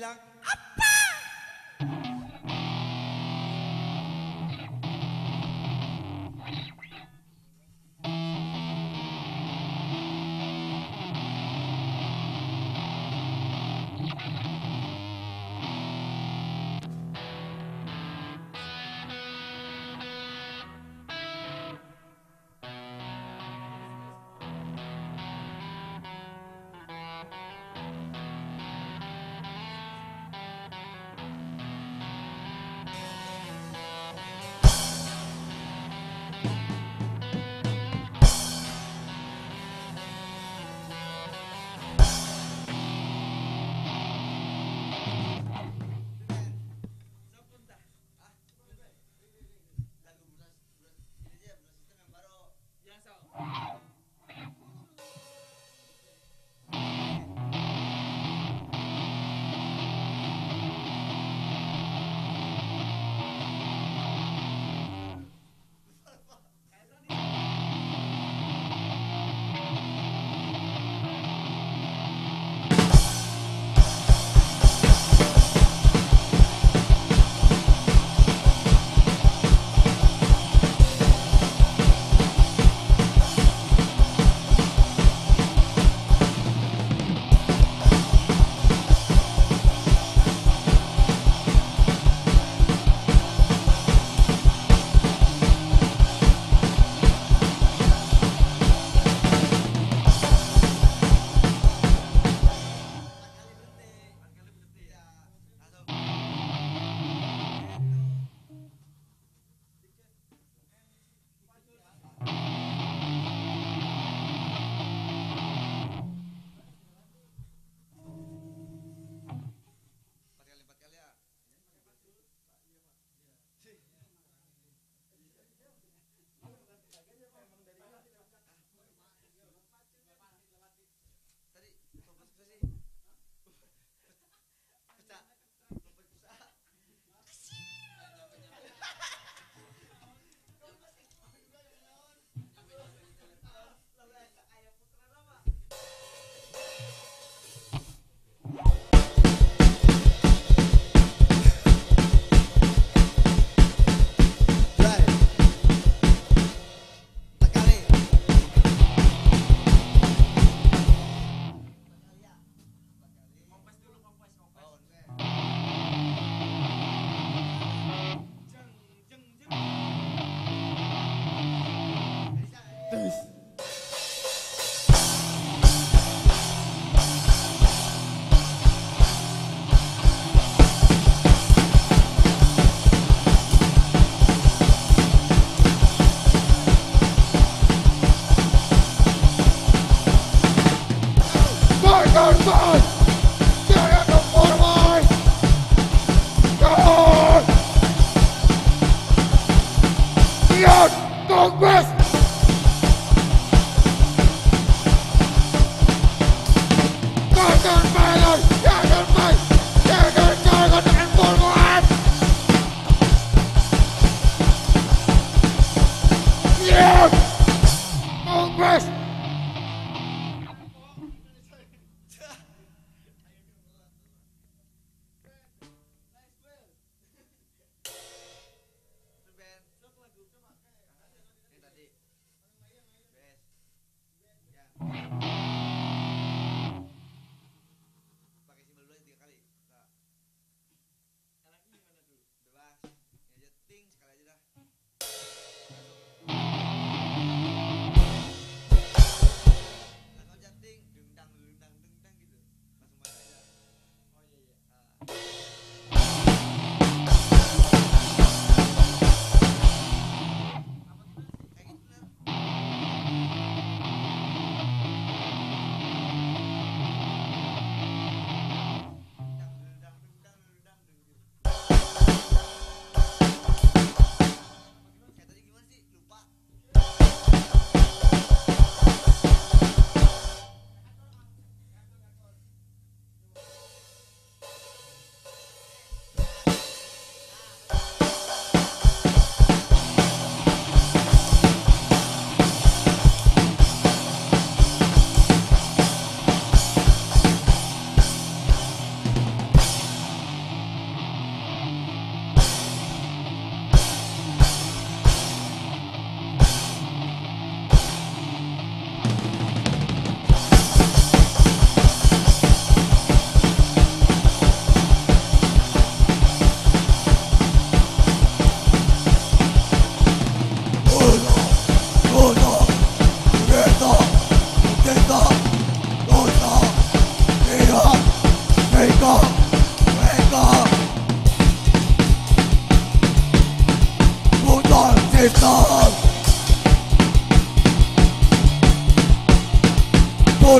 bilang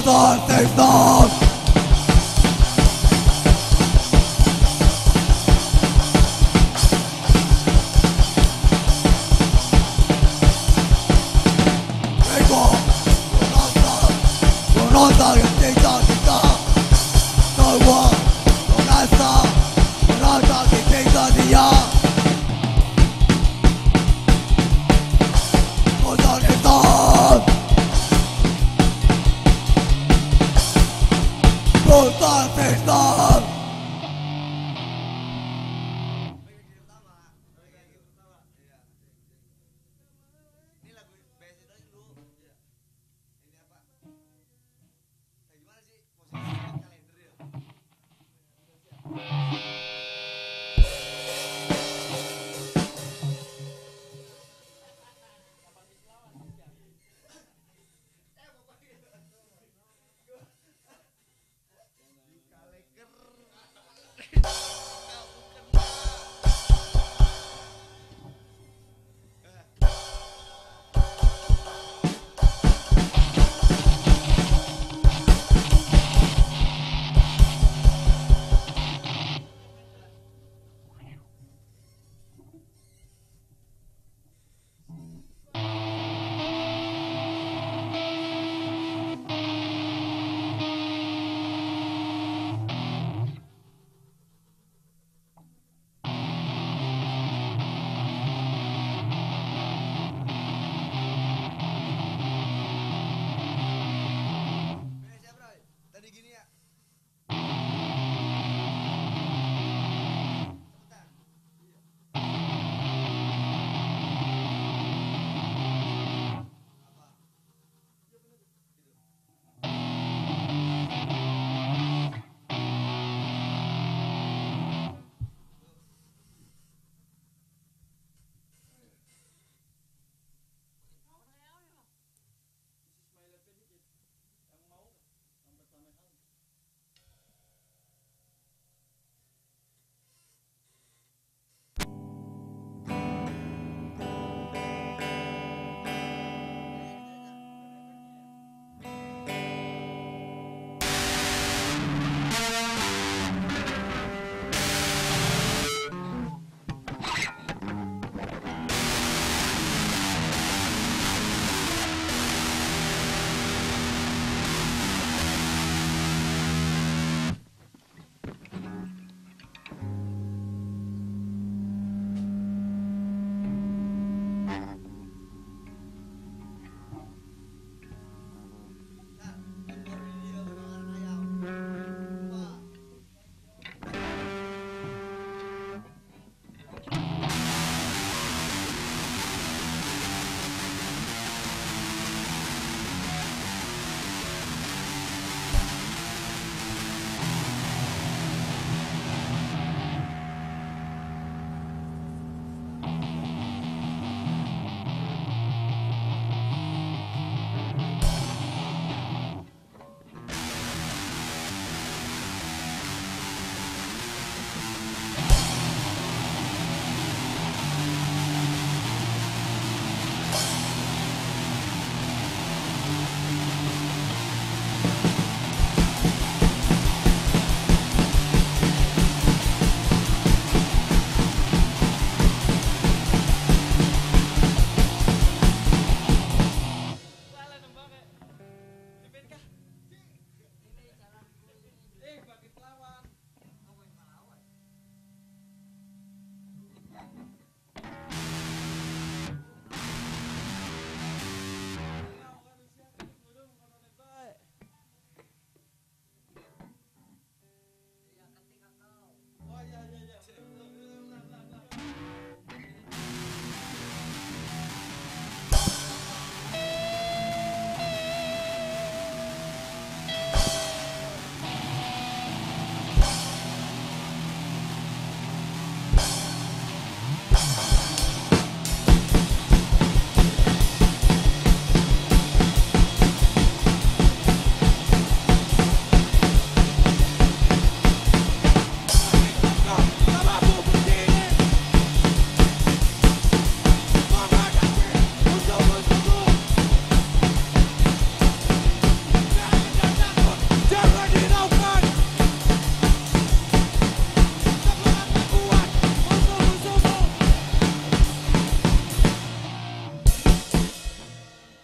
Buradan sevdan Buradan sevdan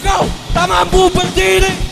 Kau tak mampu berdiri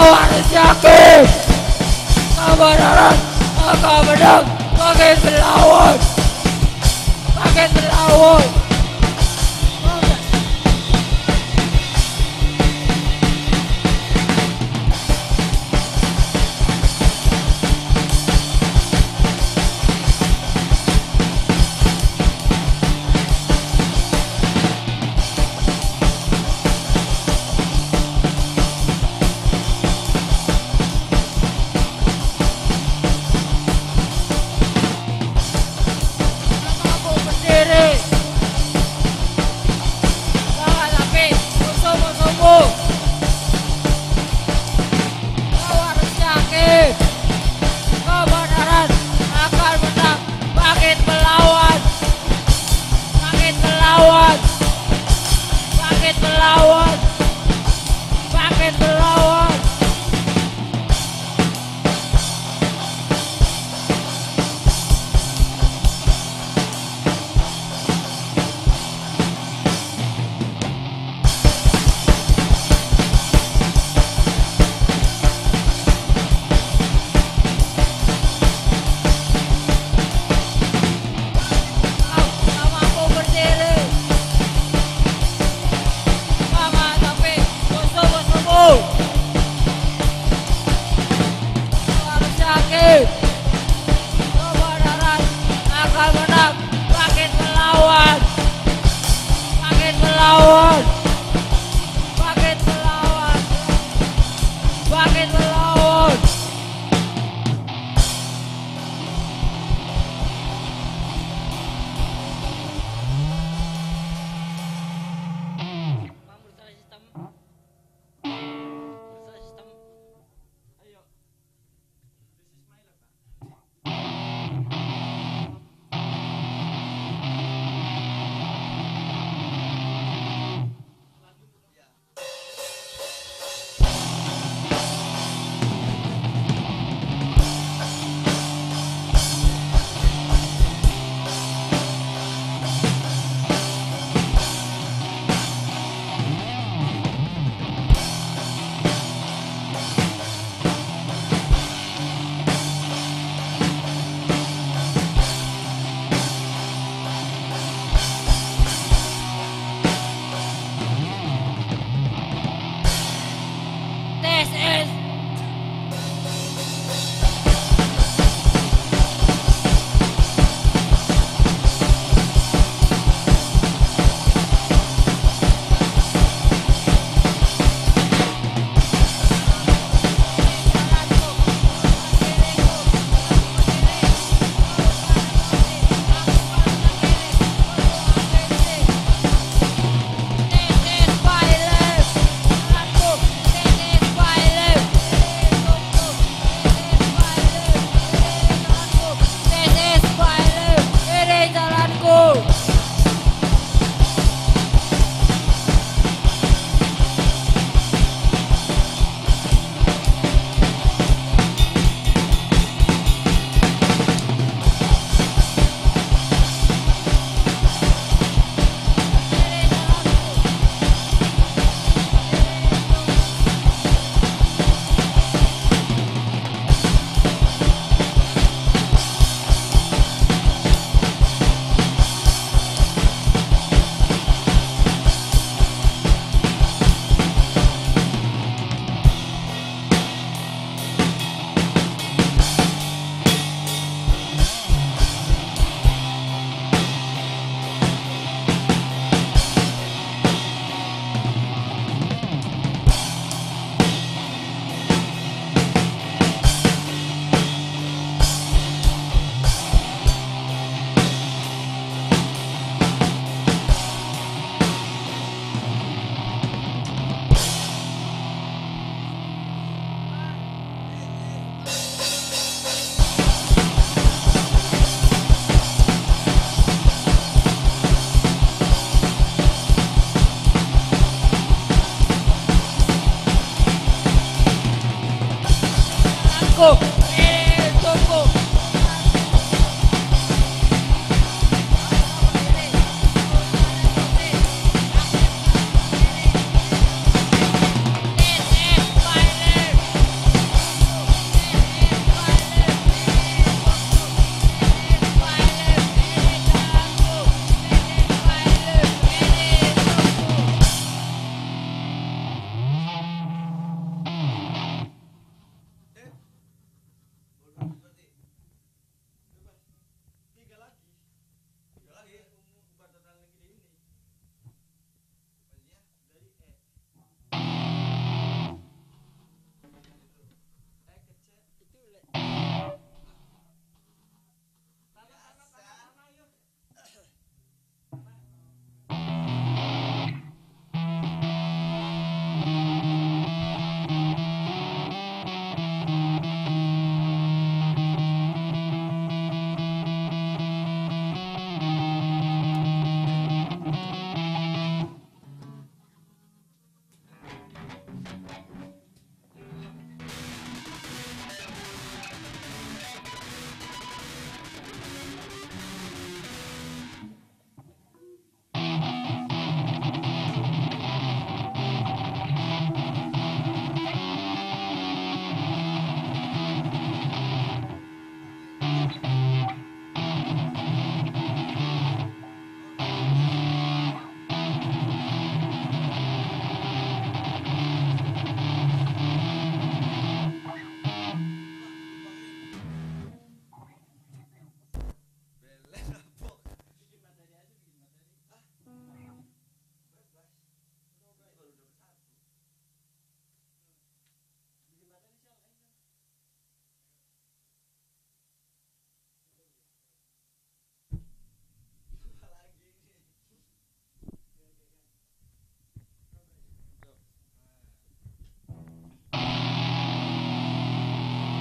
Harus yakin Kebenaran akan menang Makin berlawan. Makin berlawan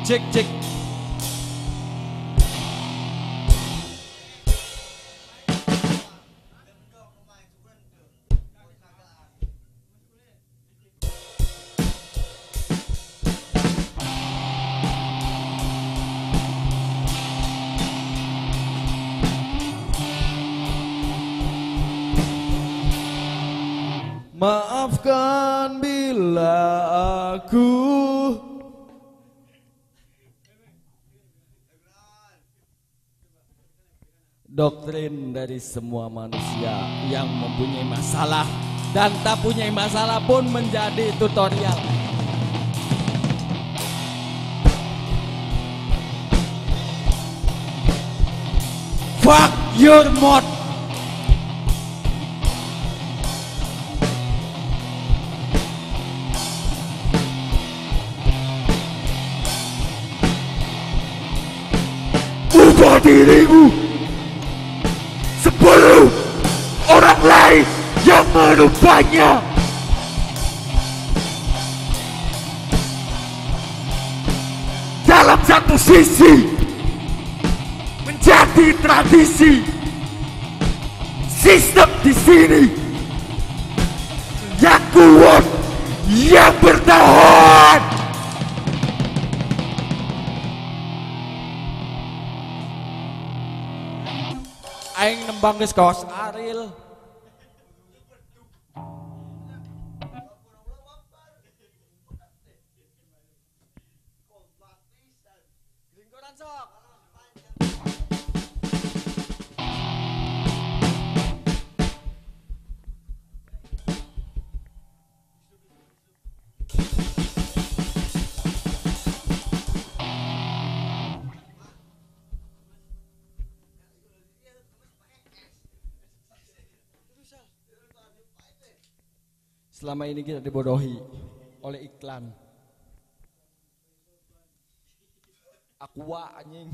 tick, tick. Doktrin dari semua manusia yang mempunyai masalah dan tak punya masalah pun menjadi tutorial. Fuck your mod. Ubah dirimu sebelum orang lain yang merubahnya. Dalam satu sisi menjadi tradisi sistem di sini yang kuat yang bertahan. Aing nembang geus kaos Aril. Selama ini kita dibodohi oleh iklan. Aqua anjing.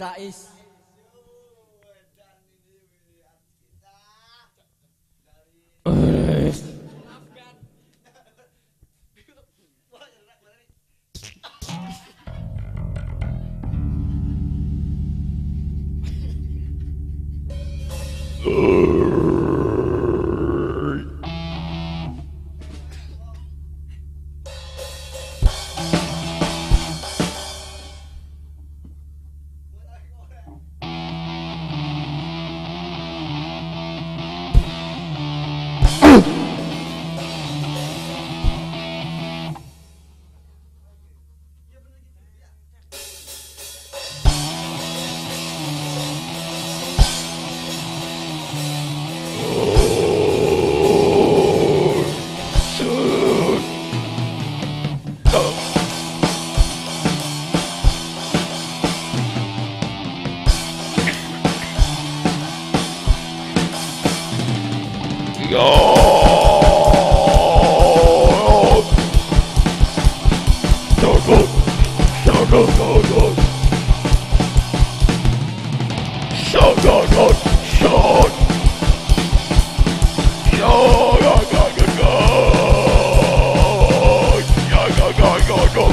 Rais.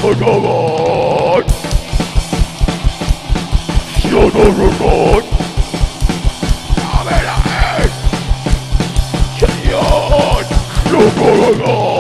Oh, Shadaragon! Come!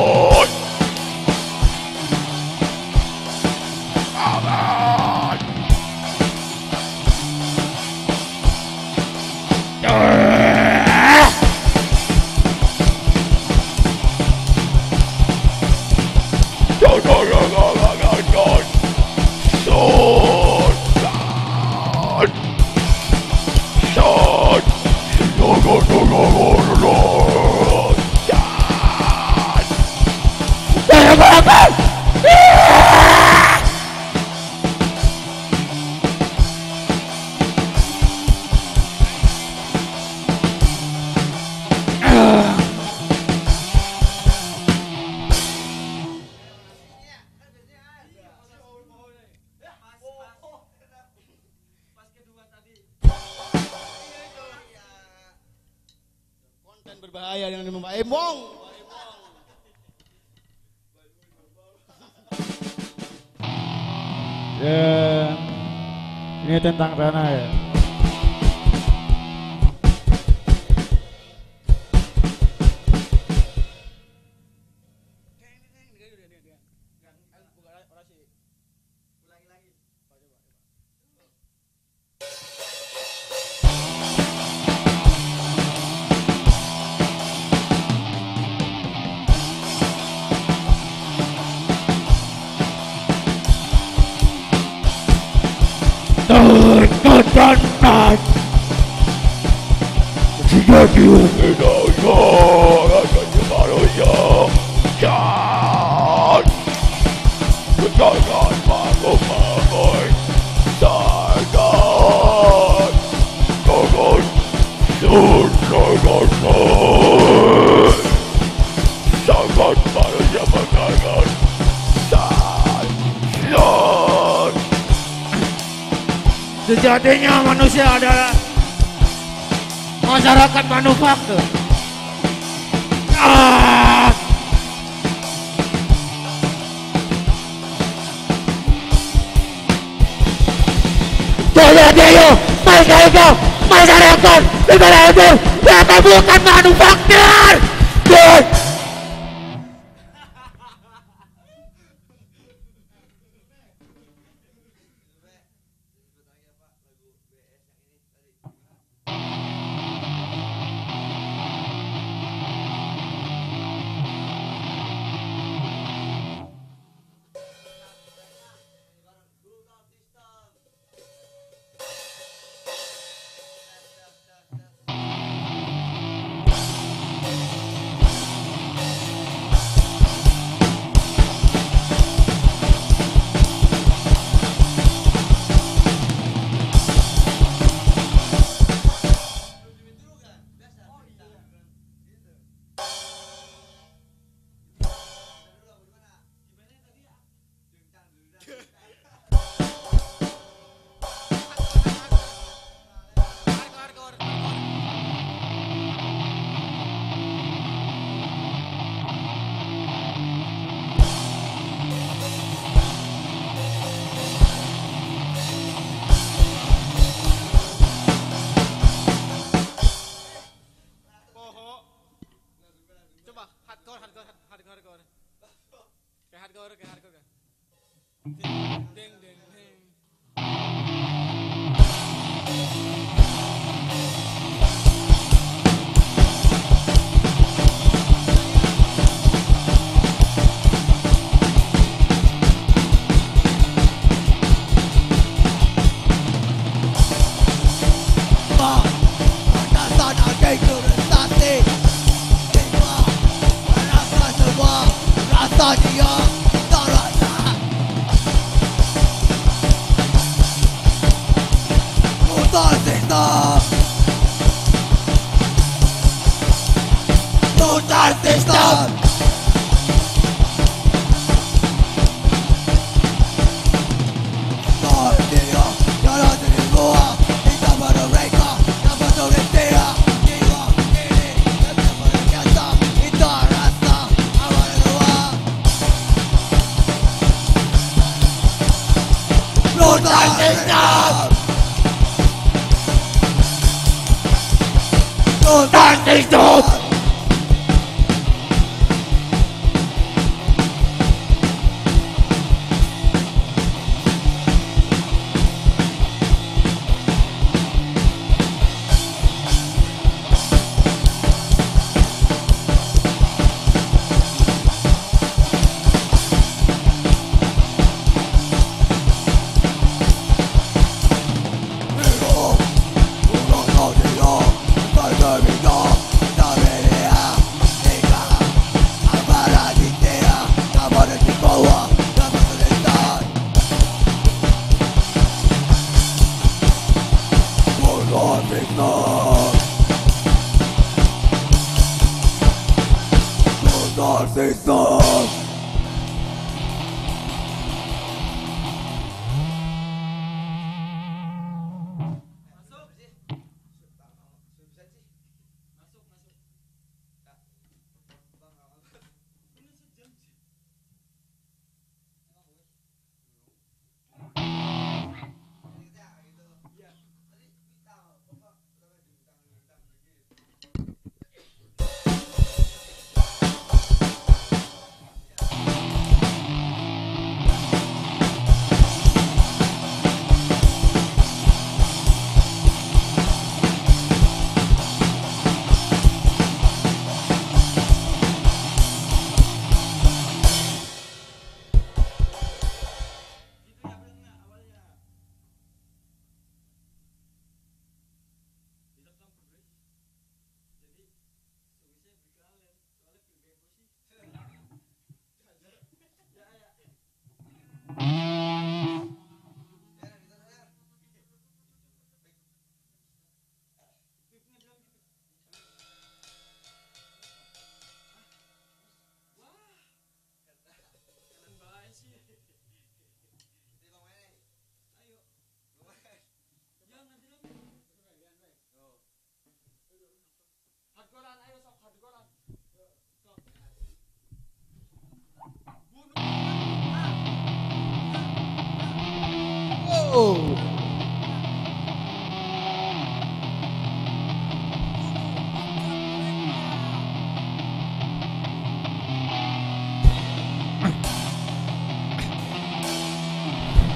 tentang tanah. It's not that bad. She got you in Sejatinya manusia adalah masyarakat manufaktur. Ah! Sejatinya masyarakat masyarakat liberal itu bukan manufaktur. kingdom. Don't kingdom.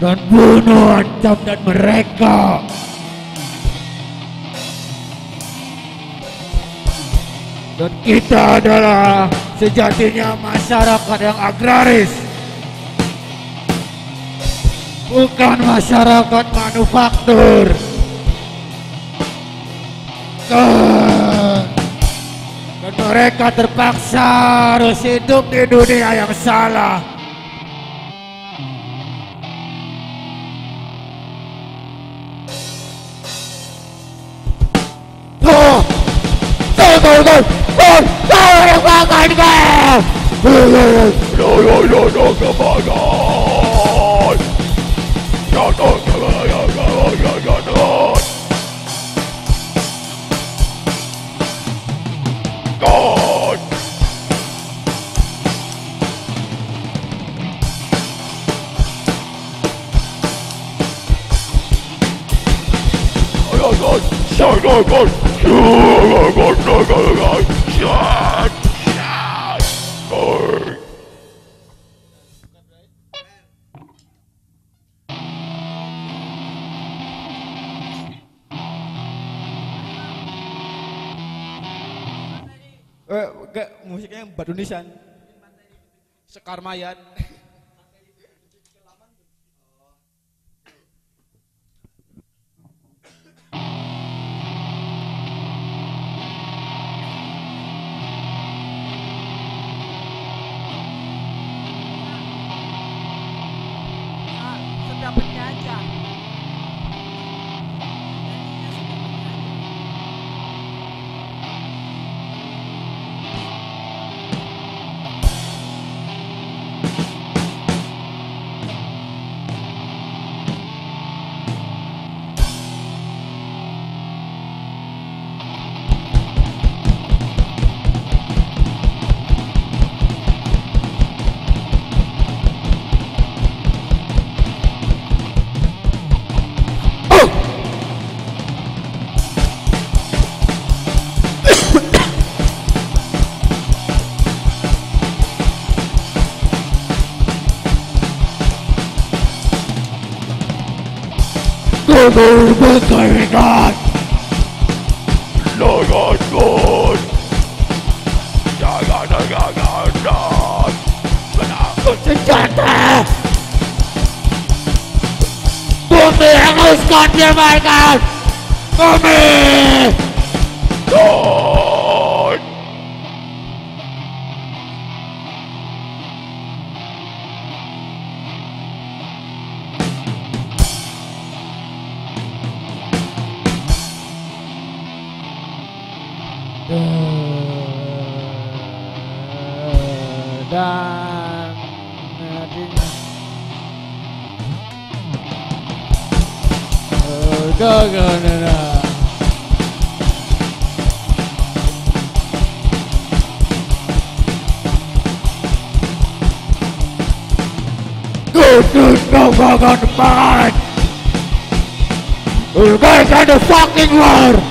Dan bunuh ancam dan mereka. Dan kita adalah sejatinya masyarakat yang agraris. Bukan masyarakat manufaktur. Dan, mereka terpaksa harus hidup di dunia yang salah. God, God, God, God, God, God, God, God, God, God, God, God, God, Eh, enggak, musiknya yang Batu Lord, what's going on? Lord, God, God. God, God, God, God, God. What's the doctor? Mommy, I was got your my God. Mommy. God. dog on. You guys are the fucking war.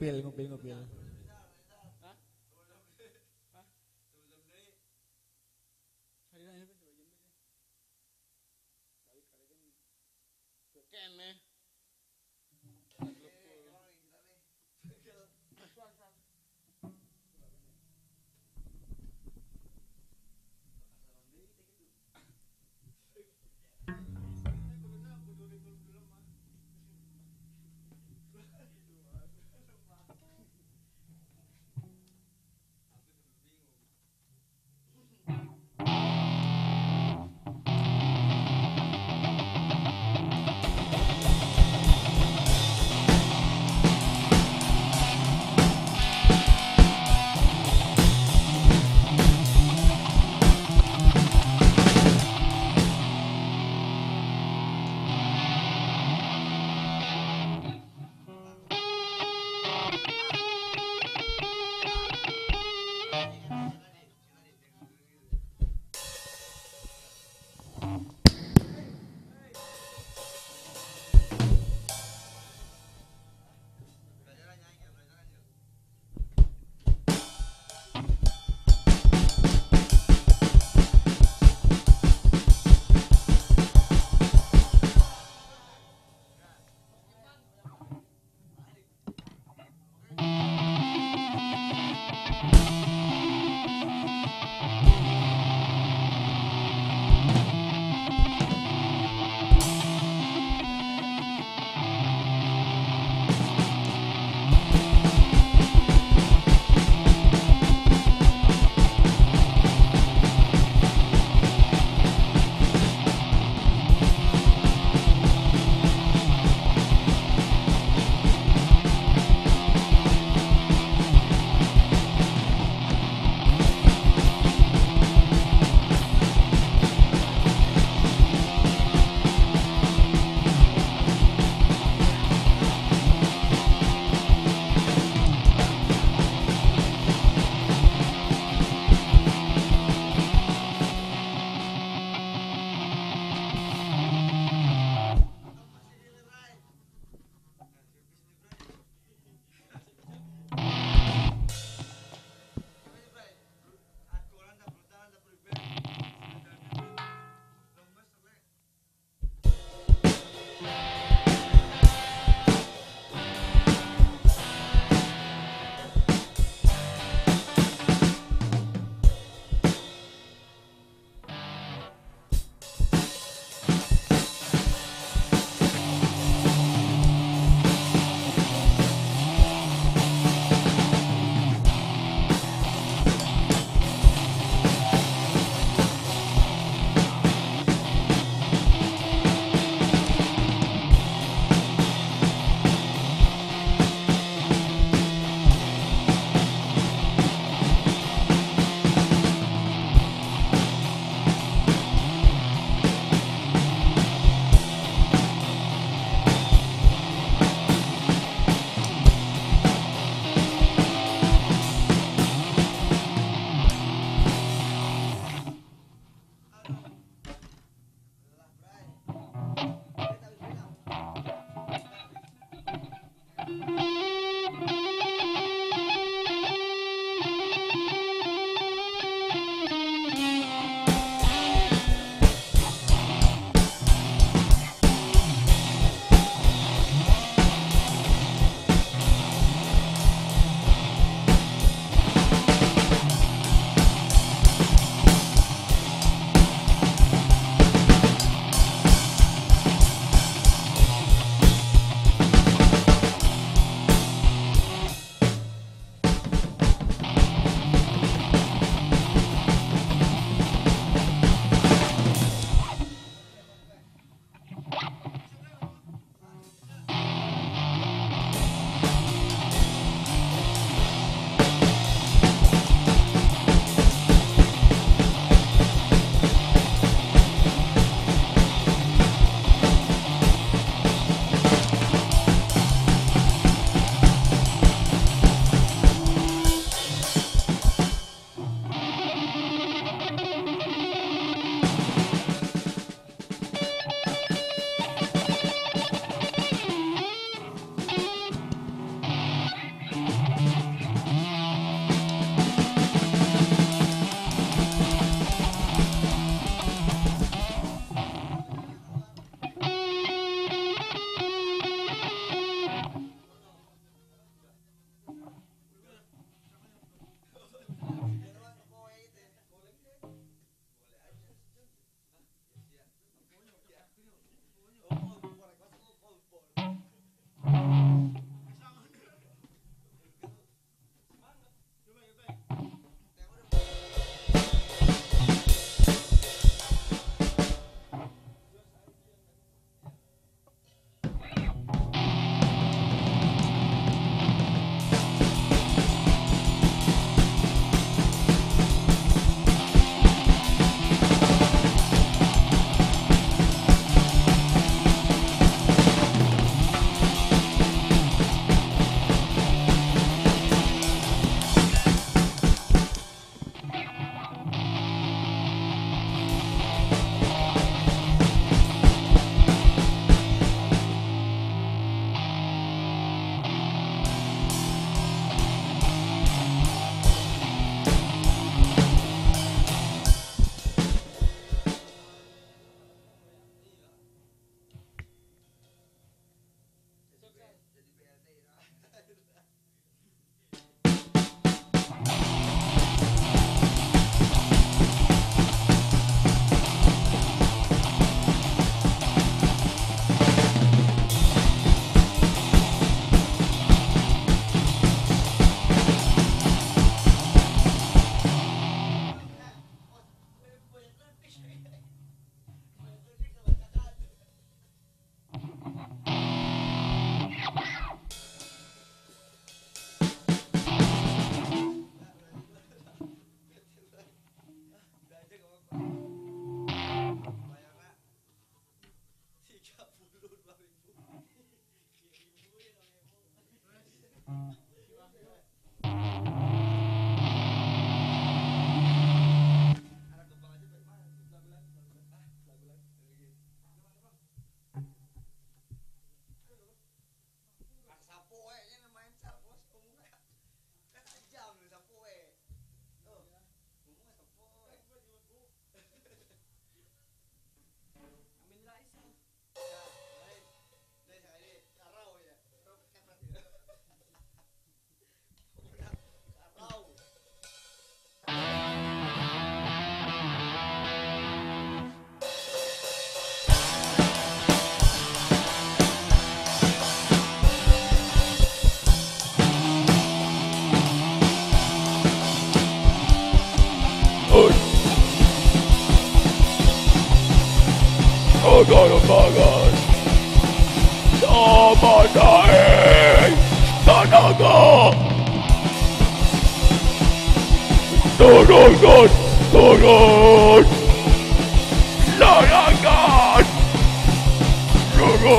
Belum, belum, belum.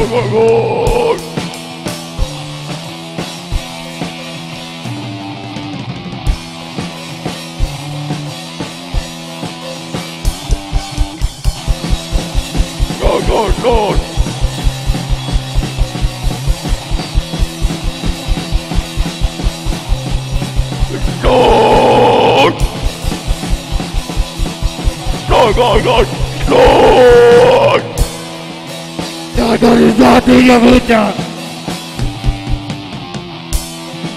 Oh my god! God, God. God. God, God, God. Sejatinya kita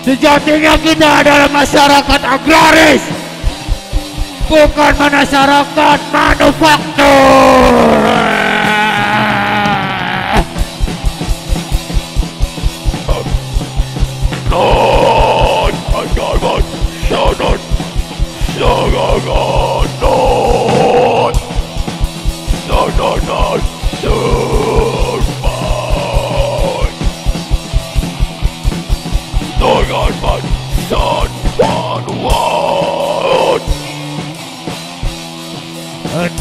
Sejatinya kita adalah masyarakat agraris. Bukan masyarakat manufaktur. Jangan, jangan,